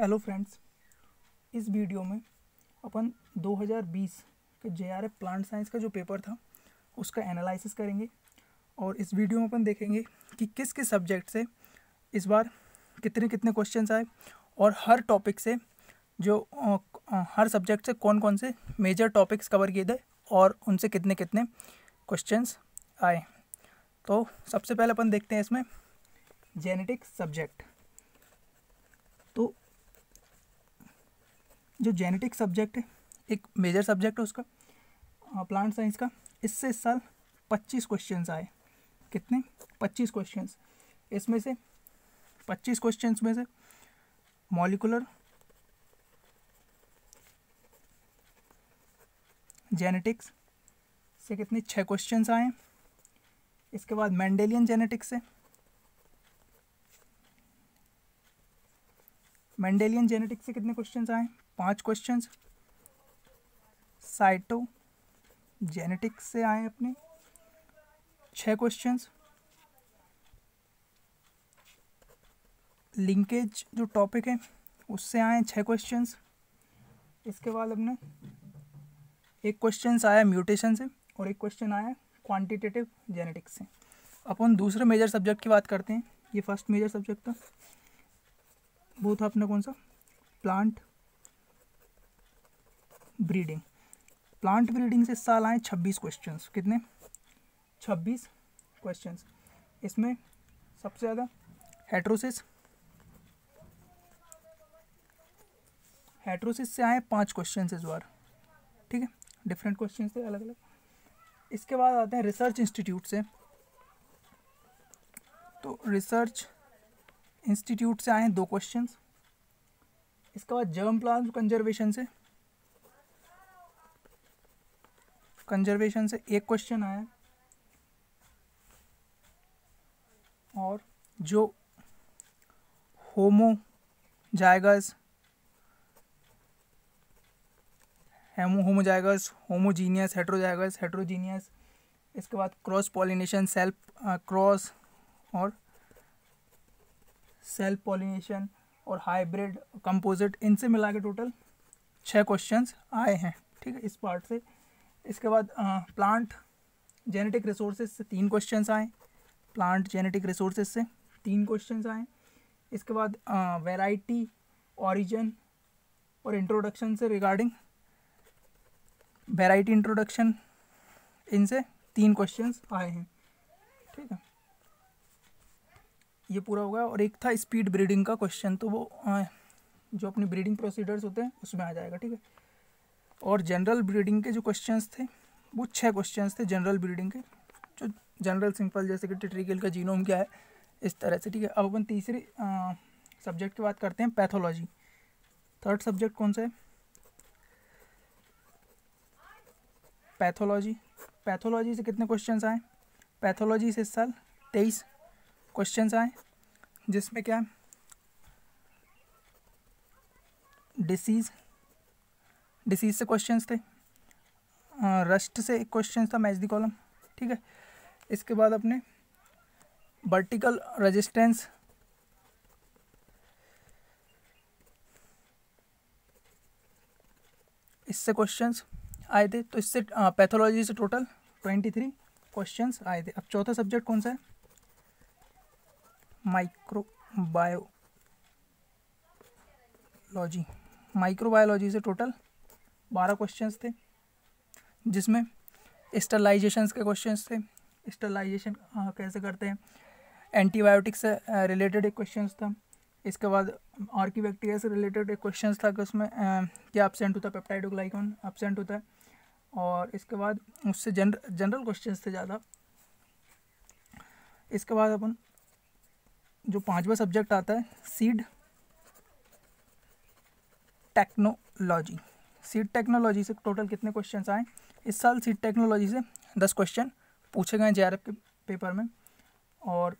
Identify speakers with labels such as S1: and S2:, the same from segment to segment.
S1: Hello friends इस video में अपन 2020 के जे आर प्लांट साइंस का जो पेपर था, उसका एनालिसिस करेंगे और इस वीडियो में अपन देखेंगे कि किस किस सब्जेक्ट से इस बार कितने कितने क्वेश्चंस आए और हर टॉपिक से जो हर सब्जेक्ट से कौन कौन से मेजर टॉपिक्स कवर किए थे और उनसे कितने कितने क्वेश्चंस आए। तो सबसे पहले अपन देखते हैं इसमें जेनेटिक सब्जेक्ट तो जो जेनेटिक सब्जेक्ट है, एक मेजर सब्जेक्ट है उसका प्लांट साइंस का, इससे इस साल पच्चीस क्वेश्चन आए। कितने? पच्चीस क्वेश्चन इसमें से पच्चीस क्वेश्चन में से मॉलिकुलर जेनेटिक्स से कितने? छः क्वेश्चन आए। इसके बाद मैंडेलियन जेनेटिक्स से मैंडेलियन जेनेटिक्स से कितने क्वेश्चंस आए? पाँच क्वेश्चंस साइटो जेनेटिक्स से आए अपने। छः क्वेश्चंस लिंकेज जो टॉपिक है, उससे आए छः क्वेश्चंस इसके बाद अपने एक क्वेश्चंस आया म्यूटेशन से और एक क्वेश्चन आया क्वांटिटेटिव जेनेटिक्स से। अपन दूसरे मेजर सब्जेक्ट की बात करते हैं। ये फ़र्स्ट मेजर सब्जेक्ट था। वो था अपना कौन सा? प्लांट ब्रीडिंग प्लांट ब्रीडिंग से साल आए छब्बीस क्वेश्चंस कितने? छब्बीस क्वेश्चंस इसमें सबसे ज़्यादा हेट्रोसिस हेट्रोसिस से आए पाँच क्वेश्चंस इस बार. ठीक है? डिफरेंट क्वेश्चंस थे अलग अलग इसके बाद आते हैं रिसर्च इंस्टीट्यूट से. तो रिसर्च इंस्टीट्यूट से आए हैं दो क्वेश्चन इसके बाद जर्म प्लाज्म कंजर्वेशन से। कंजर्वेशन से एक क्वेश्चन आया। और जो homozygous hemo homozygous homogeneous heterozygous heterogeneous इसके बाद क्रॉस पॉलिनेशन सेल्फ क्रॉस और सेल्फ पॉलिनेशन और हाइब्रिड कंपोजिट इनसे मिला के टोटल छः क्वेश्चन आए हैं, ठीक है, इस पार्ट से। इसके बाद प्लांट जेनेटिक रिसोर्सेज से तीन क्वेश्चन आए। प्लांट जेनेटिक रिसोर्सेज से तीन क्वेश्चन आए। इसके बाद वैरायटी ओरिजिन और इंट्रोडक्शन से रिगार्डिंग वैरायटी इंट्रोडक्शन इनसे तीन क्वेश्चन आए हैं, ठीक है। ये पूरा होगा और एक था स्पीड ब्रीडिंग का क्वेश्चन तो वो जो अपनी ब्रीडिंग प्रोसीडर्स होते हैं, उसमें आ जाएगा, ठीक है? और जनरल ब्रीडिंग के जो क्वेश्चंस थे, वो छः क्वेश्चंस थे जनरल ब्रीडिंग के, जो जनरल सिंपल जैसे कि टिट्रिकल का जीनोम क्या है, इस तरह से, ठीक है? अब अपन तीसरी सब्जेक्ट की बात करते हैं पैथोलॉजी थर्ड सब्जेक्ट कौन सा है? पैथोलॉजी पैथोलॉजी से कितने क्वेश्चंस आए? पैथोलॉजी से इस साल तेईस। क्वेश्चंस आए, जिसमें क्या डिसीज़ डिसीज़ से क्वेश्चंस थे। रस्ट से एक क्वेश्चन था मैच दी कॉलम ठीक है? इसके बाद अपने वर्टिकल रेजिस्टेंस इससे क्वेश्चंस आए थे तो इससे पैथोलॉजी से टोटल ट्वेंटी थ्री क्वेश्चंस आए थे। अब चौथा सब्जेक्ट कौन सा है? माइक्रोबायोलॉजी माइक्रोबायोलॉजी से टोटल बारह क्वेश्चंस थे, जिसमें स्टरलाइजेशंस के क्वेश्चंस थे। स्टरलाइजेशन कैसे करते हैं? एंटीबायोटिक्स से रिलेटेड एक क्वेश्चन था। इसके बाद आर्कीबैक्टीरिया से रिलेटेड एक क्वेश्चन था कि उसमें क्या अपसेंट होता है पेप्टाइडोग्लाइकॉन अपसेंट होता है। और इसके बाद उससे जनरल जनरल क्वेश्चन थे ज़्यादा। इसके बाद अपन जो पांचवा सब्जेक्ट आता है सीड टेक्नोलॉजी सीड टेक्नोलॉजी से टोटल कितने क्वेश्चन आए? इस साल सीड टेक्नोलॉजी से दस क्वेश्चन पूछे गए जे के पेपर में। और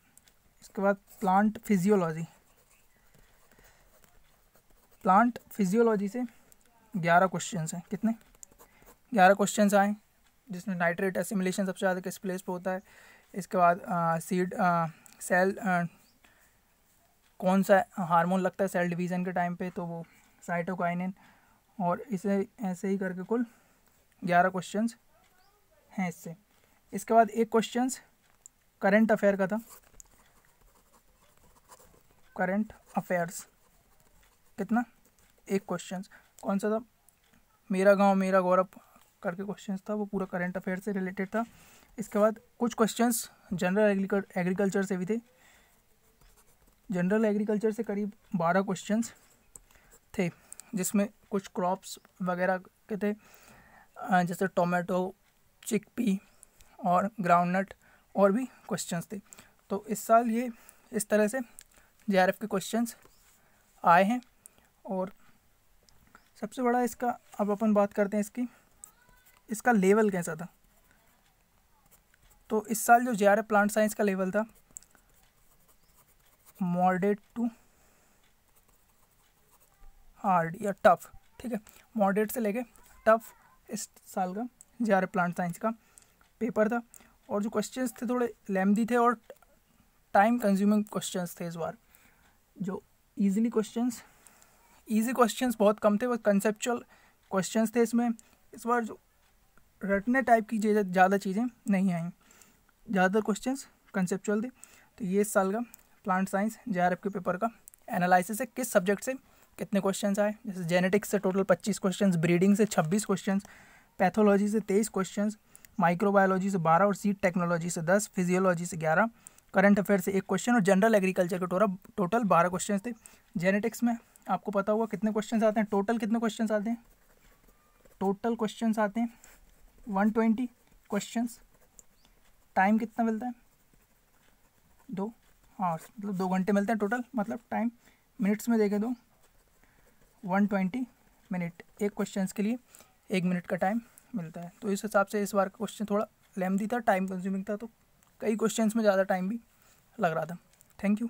S1: इसके बाद प्लांट फिजियोलॉजी प्लांट फिजियोलॉजी से ग्यारह क्वेश्चन हैं। कितने? ग्यारह क्वेश्चन आए, जिसमें नाइट्रेट एसिमुलेशन सबसे ज़्यादा किस प्लेस पे होता है। इसके बाद सीड सेल कौन सा हार्मोन लगता है सेल डिवीज़न के टाइम पे तो वो साइटोकाइनिन और इसे, ऐसे ही करके कुल ग्यारह क्वेश्चंस हैं इससे। इसके बाद एक क्वेश्चंस करंट अफेयर का था। करंट अफेयर्स कितना? एक क्वेश्चन कौन सा था? मेरा गाँव, मेरा गौरव करके क्वेश्चन था, वो पूरा करंट अफेयर से रिलेटेड था। इसके बाद कुछ क्वेश्चंस जनरल एग्रीकल्चर से भी थे। जनरल एग्रीकल्चर से करीब बारह क्वेश्चन थे, जिसमें कुछ क्रॉप्स वगैरह के थे जैसे टोमेटो चिकपी और ग्राउंडनट और भी क्वेश्चंस थे। तो इस साल ये इस तरह से जेआरएफ के क्वेश्चंस आए हैं और सबसे बड़ा इसका अब अपन बात करते हैं इसकी, इसका लेवल कैसा था? तो इस साल जो जे प्लांट साइंस का लेवल था मॉडरेट टू हार्ड या टफ, ठीक है? मॉडरेट से लेके टफ इस साल का, जे प्लांट साइंस का पेपर था। और जो क्वेश्चंस थे थोड़े लेंदी थे और टाइम कंज्यूमिंग क्वेश्चंस थे इस बार। जो इजीली क्वेश्चंस इजी क्वेश्चंस बहुत कम थे, बस कंसेप्चुअल क्वेश्चंस थे इसमें। इस बार जो रटने टाइप की ज़्यादा चीज़ें नहीं आई। ज़्यादातर क्वेश्चंस कंसेप्चुअल थे। तो ये इस साल का प्लांट साइंस JRF के पेपर का एनालिसिस है किस सब्जेक्ट से कितने क्वेश्चन आए। जैसे जेनेटिक्स से टोटल पच्चीस क्वेश्चन ब्रीडिंग से छब्बीस क्वेश्चन पैथोलॉजी से तेईस क्वेश्चन माइक्रोबायोलॉजी से बारह और सीड टेक्नोलॉजी से दस फिजियोलॉजी से ग्यारह करंट अफेयर से एक क्वेश्चन और जनरल एग्रीकल्चर के टोरा टोटल बारह क्वेश्चन थे। जेनेटिक्स में आपको पता होगा कितने क्वेश्चन आते हैं। टोटल कितने क्वेश्चन आते हैं? टोटल क्वेश्चन आते हैं वन ट्वेंटी क्वेश्चन टाइम कितना मिलता है? दो। हाँ मतलब दो घंटे मिलते हैं टोटल मतलब टाइम मिनट्स में देखें तो वन ट्वेंटी मिनट एक क्वेश्चन के लिए एक मिनट का टाइम मिलता है। तो इस हिसाब से इस बार का क्वेश्चन थोड़ा लेंदी था टाइम कंज्यूमिंग था तो कई क्वेश्चंस में ज़्यादा टाइम भी लग रहा था। Thank you